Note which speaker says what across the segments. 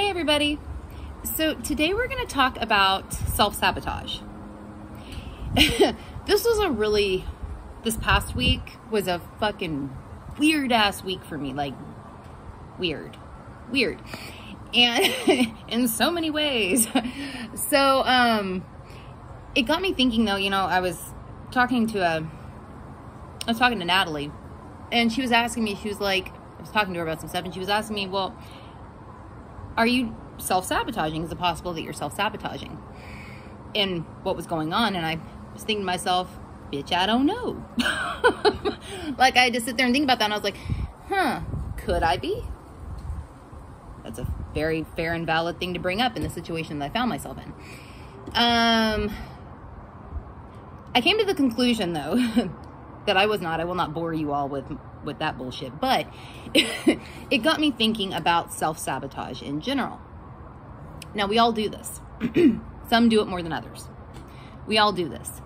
Speaker 1: Hey everybody. So today we're going to talk about self-sabotage. this was a really this past week was a fucking weird ass week for me, like weird. Weird. And in so many ways. So um it got me thinking though, you know, I was talking to a I was talking to Natalie and she was asking me, she was like, I was talking to her about some stuff and she was asking me, well, are you self-sabotaging? Is it possible that you're self-sabotaging? And what was going on? And I was thinking to myself, bitch, I don't know. like I just sit there and think about that and I was like, huh, could I be? That's a very fair and valid thing to bring up in the situation that I found myself in. Um, I came to the conclusion though that I was not. I will not bore you all with with that bullshit, but it got me thinking about self-sabotage in general. Now, we all do this. Some do it more than others. We all do this.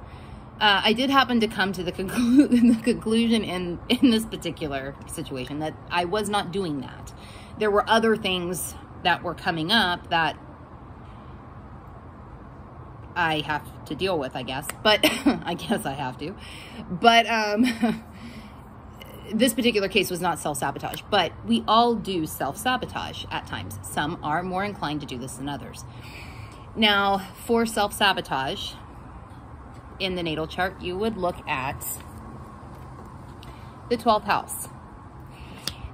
Speaker 1: Uh, I did happen to come to the, conclu the conclusion in, in this particular situation that I was not doing that. There were other things that were coming up that I have to deal with, I guess. But I guess I have to. But um, this particular case was not self-sabotage, but we all do self-sabotage at times. Some are more inclined to do this than others. Now, for self-sabotage, in the natal chart, you would look at the 12th house.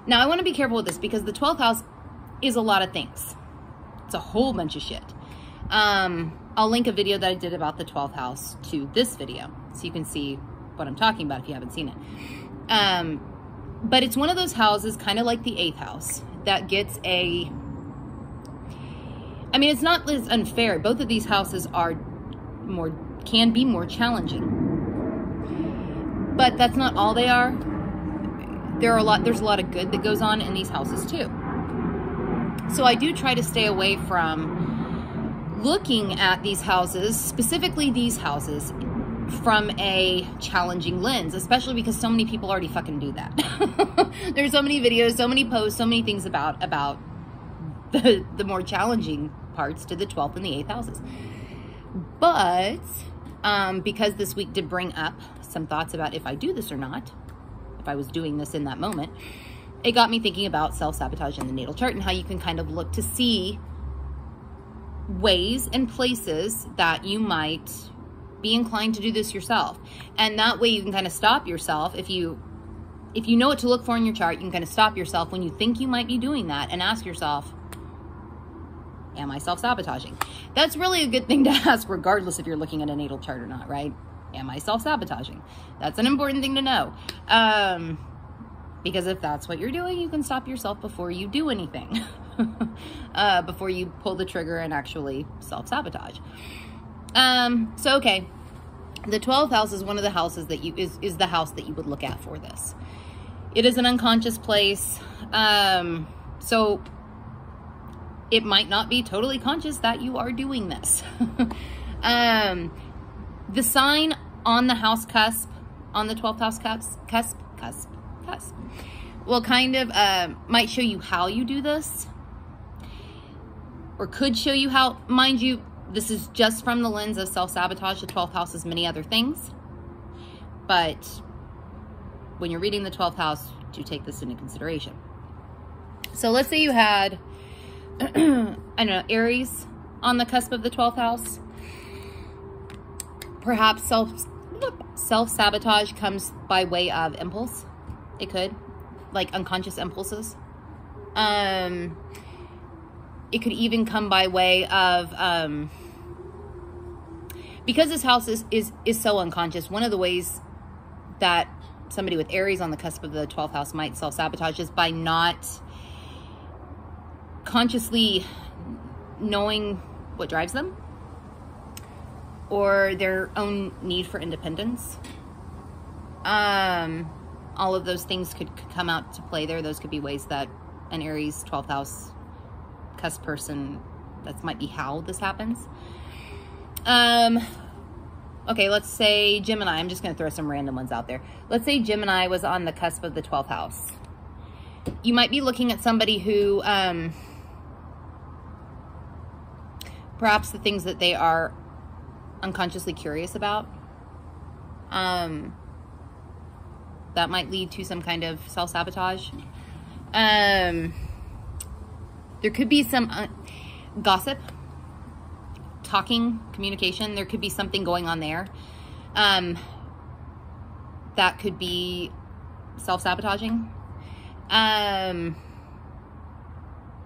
Speaker 1: Now, I want to be careful with this because the 12th house is a lot of things. It's a whole bunch of shit. Um, I'll link a video that I did about the 12th house to this video so you can see what I'm talking about if you haven't seen it. Um, but it's one of those houses, kind of like the 8th house, that gets a... I mean, it's not as unfair. Both of these houses are more, can be more challenging. But that's not all they are. There are a lot, there's a lot of good that goes on in these houses too. So I do try to stay away from looking at these houses, specifically these houses, from a challenging lens, especially because so many people already fucking do that. There's so many videos, so many posts, so many things about about the the more challenging parts to the 12th and the 8th houses. But um, because this week did bring up some thoughts about if I do this or not, if I was doing this in that moment, it got me thinking about self-sabotage in the natal chart and how you can kind of look to see ways and places that you might be inclined to do this yourself. And that way you can kind of stop yourself if you if you know what to look for in your chart, you can kind of stop yourself when you think you might be doing that and ask yourself, am I self-sabotaging? That's really a good thing to ask regardless if you're looking at a natal chart or not, right? Am I self-sabotaging? That's an important thing to know. Um, because if that's what you're doing, you can stop yourself before you do anything. uh, before you pull the trigger and actually self-sabotage. Um, so, okay. The 12th house is one of the houses that you, is, is the house that you would look at for this. It is an unconscious place. Um, so it might not be totally conscious that you are doing this. um, the sign on the house cusp, on the 12th house cusp, cusp, cusp, cusp, will kind of, uh, might show you how you do this or could show you how, mind you, this is just from the lens of self-sabotage. The 12th house is many other things. But when you're reading the 12th house, do take this into consideration. So let's say you had, I don't know, Aries on the cusp of the 12th house. Perhaps self self-sabotage comes by way of impulse. It could. Like unconscious impulses. Um, it could even come by way of, um, because this house is, is, is so unconscious, one of the ways that somebody with Aries on the cusp of the 12th house might self-sabotage is by not consciously knowing what drives them or their own need for independence. Um, all of those things could, could come out to play there. Those could be ways that an Aries 12th house cusp person, that might be how this happens. Um, okay, let's say Gemini. I'm just going to throw some random ones out there. Let's say Gemini was on the cusp of the 12th house. You might be looking at somebody who um, perhaps the things that they are unconsciously curious about. Um, that might lead to some kind of self sabotage. Um, there could be some uh, gossip, talking, communication. There could be something going on there. Um, that could be self sabotaging. Um,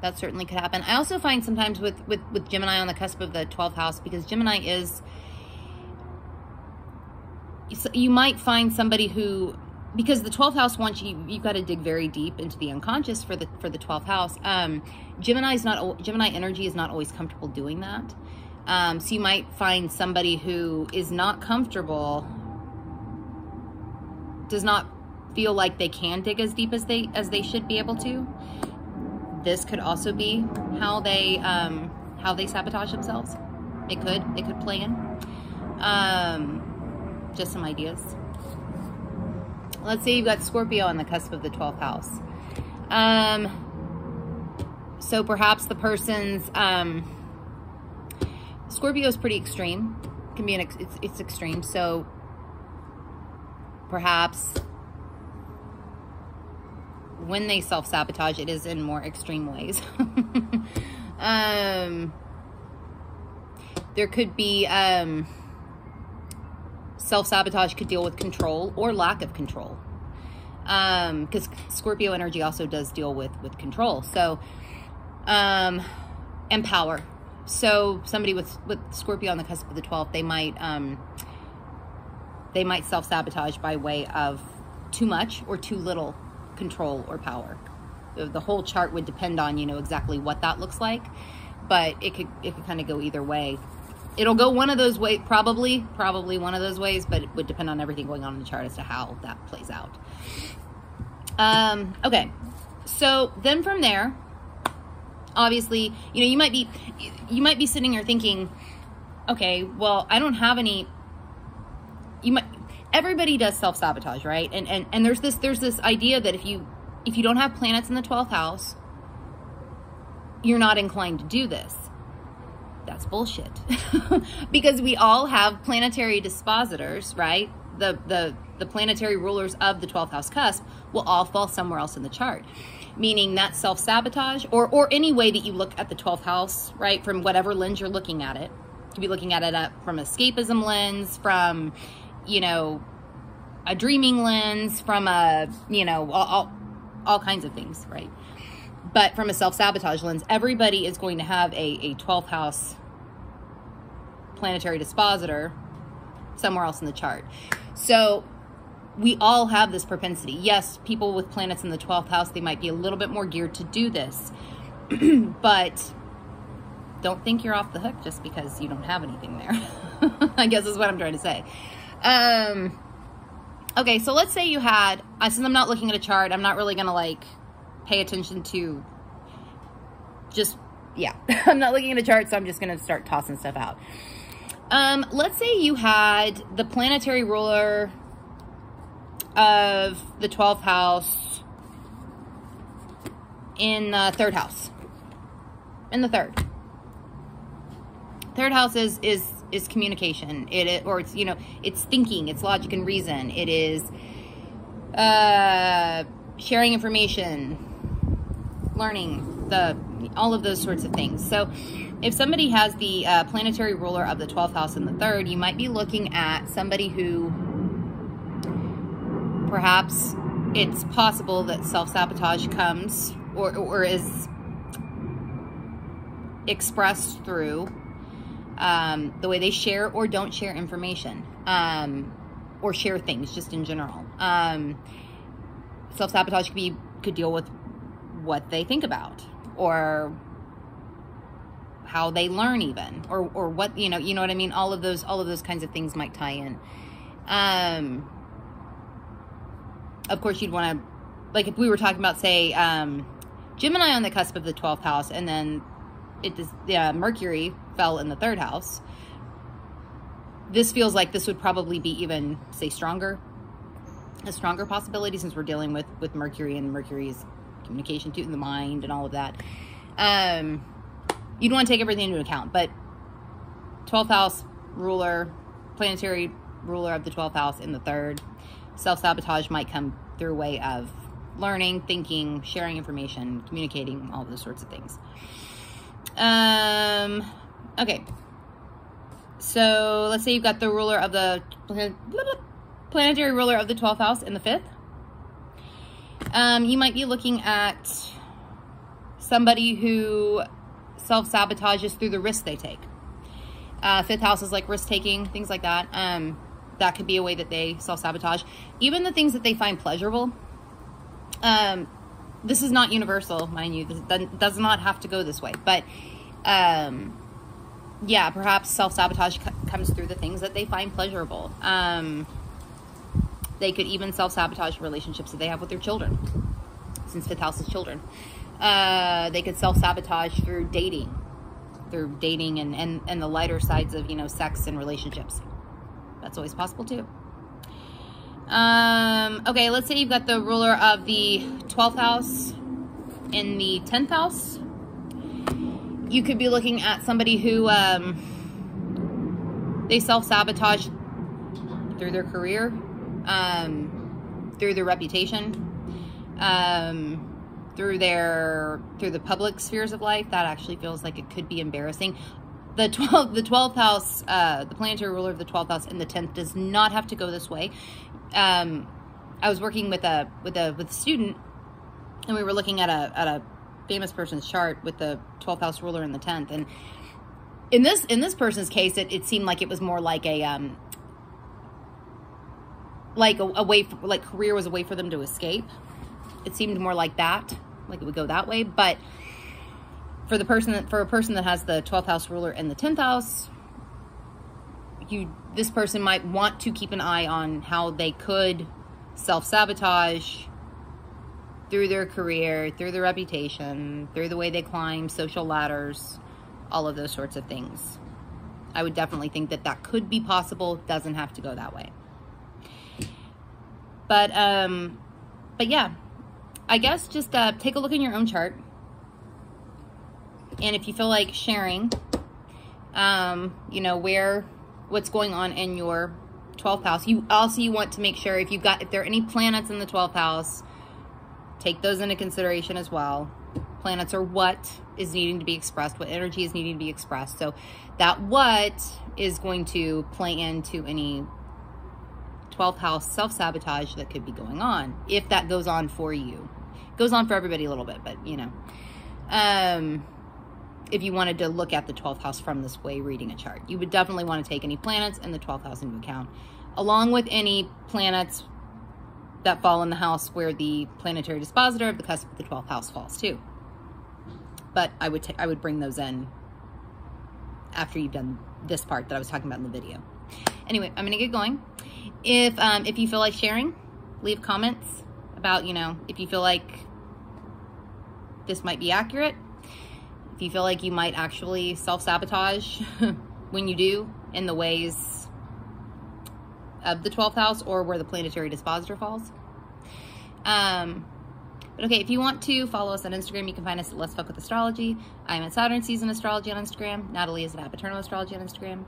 Speaker 1: that certainly could happen. I also find sometimes with, with, with Gemini on the cusp of the 12th house, because Gemini is, you might find somebody who, because the 12th house wants you, you've got to dig very deep into the unconscious for the, for the 12th house. Um, Gemini is not, Gemini energy is not always comfortable doing that. Um, so you might find somebody who is not comfortable, does not feel like they can dig as deep as they as they should be able to this could also be how they um, how they sabotage themselves. It could it could play in. Um, just some ideas. Let's say you've got Scorpio on the cusp of the 12th house. Um, so perhaps the person's um, Scorpio is pretty extreme. It Can be an it's, it's extreme. So perhaps when they self sabotage, it is in more extreme ways. um, there could be um, self sabotage could deal with control or lack of control. Because um, Scorpio energy also does deal with with control. So, um, and power. So somebody with with Scorpio on the cusp of the 12th, they might um, they might self sabotage by way of too much or too little control or power. The whole chart would depend on, you know, exactly what that looks like, but it could, it could kind of go either way. It'll go one of those ways, probably, probably one of those ways, but it would depend on everything going on in the chart as to how that plays out. Um, okay. So then from there, obviously, you know, you might be, you might be sitting here thinking, okay, well, I don't have any, you might, everybody does self-sabotage, right? And, and, and there's this, there's this idea that if you, if you don't have planets in the 12th house, you're not inclined to do this. That's bullshit. because we all have planetary dispositors, right? The, the, the planetary rulers of the 12th house cusp will all fall somewhere else in the chart. Meaning that self-sabotage or, or any way that you look at the 12th house, right? From whatever lens you're looking at it. You could be looking at it up from escapism lens, from you know, a dreaming lens, from a, you know, all, all, all kinds of things, right? But from a self sabotage lens, everybody is going to have a, a 12th house planetary dispositor somewhere else in the chart. So we all have this propensity. Yes, people with planets in the 12th house, they might be a little bit more geared to do this. but don't think you're off the hook just because you don't have anything there. I guess is what I'm trying to say. Um, okay, so let's say you had, since I'm not looking at a chart, I'm not really going to like pay attention to just, yeah, I'm not looking at a chart, so I'm just going to start tossing stuff out. Um, let's say you had the planetary ruler of the 12th house in the third house. In the third. Third house is, is is communication. It or it's you know it's thinking, it's logic and reason. It is uh, sharing information, learning the all of those sorts of things. So if somebody has the uh, planetary ruler of the 12th house in the third, you might be looking at somebody who perhaps it's possible that self-sabotage comes or, or is expressed through um, the way they share or don't share information um, or share things just in general. Um, Self sabotage could be could deal with what they think about or how they learn even or or what you know you know what I mean all of those all of those kinds of things might tie in um of course you'd want to like if we were talking about say um Gemini on the cusp of the 12th house and then it is yeah, Mercury fell in the third house. This feels like this would probably be even say stronger, a stronger possibility since we're dealing with with Mercury and Mercury's communication to the mind and all of that. Um, you'd want to take everything into account, but 12th house ruler, planetary ruler of the 12th house in the third. Self sabotage might come through way of learning, thinking, sharing information, communicating, all those sorts of things. Um, okay. So let's say you've got the ruler of the planetary ruler of the 12th house in the fifth. Um, you might be looking at somebody who self sabotages through the risks they take. Uh, fifth house is like risk taking, things like that. Um, that could be a way that they self sabotage. Even the things that they find pleasurable. Um, this is not universal, mind you. This does not have to go this way. But um, yeah, perhaps self sabotage comes through the things that they find pleasurable. Um, they could even self sabotage relationships that they have with their children, since fifth house is children. Uh, they could self sabotage through dating, through dating and, and, and the lighter sides of, you know, sex and relationships. That's always possible too. Um, okay, let's say you've got the ruler of the 12th house in the 10th house. You could be looking at somebody who um, they self sabotage through their career, um, through their reputation, um, through their through the public spheres of life. That actually feels like it could be embarrassing the 12th the 12th house uh, the planetary ruler of the 12th house and the 10th does not have to go this way um, i was working with a with a with a student and we were looking at a at a famous person's chart with the 12th house ruler in the 10th and in this in this person's case it, it seemed like it was more like a um like a, a way for, like career was a way for them to escape. It seemed more like that like it would go that way. But for the person that for a person that has the 12th house ruler in the 10th house you this person might want to keep an eye on how they could self-sabotage through their career through their reputation through the way they climb social ladders all of those sorts of things. I would definitely think that that could be possible. Doesn't have to go that way but um but yeah i guess just uh, take a look in your own chart and if you feel like sharing, um, you know, where, what's going on in your 12th house, you also, you want to make sure if you've got, if there are any planets in the 12th house, take those into consideration as well. Planets are what is needing to be expressed, what energy is needing to be expressed. So that what is going to play into any 12th house self-sabotage that could be going on if that goes on for you It goes on for everybody a little bit but you know um if you wanted to look at the 12th house from this way reading a chart. You would definitely want to take any planets in the 12th house into account, along with any planets that fall in the house where the planetary dispositor of the cusp of the 12th house falls too. But I would I would bring those in after you've done this part that I was talking about in the video. Anyway, I'm gonna get going. If um, if you feel like sharing, leave comments about you know if you feel like this might be accurate if you feel like you might actually self-sabotage when you do in the ways of the 12th house or where the planetary dispositor falls. Um, but okay, if you want to follow us on Instagram, you can find us at Let's Fuck With Astrology. I'm at Saturn Season Astrology on Instagram. Natalie is at Ab Aeterno Astrology on Instagram.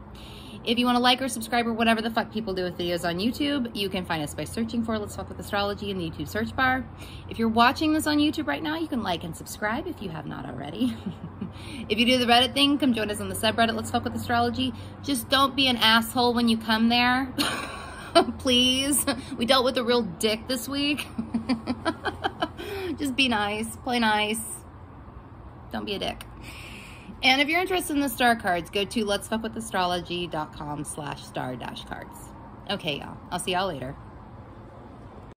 Speaker 1: If you want to like or subscribe or whatever the fuck people do with videos on YouTube, you can find us by searching for Let's Fuck With Astrology in the YouTube search bar. If you're watching this on YouTube right now, you can like and subscribe if you have not already. if you do the Reddit thing, come join us on the subreddit Let's Fuck With Astrology. Just don't be an asshole when you come there. Please. We dealt with a real dick this week. Just be nice. Play nice. Don't be a dick. And if you're interested in the star cards, go to letsfuckwithastrology.com slash star dash cards. Okay, y'all. I'll see y'all later.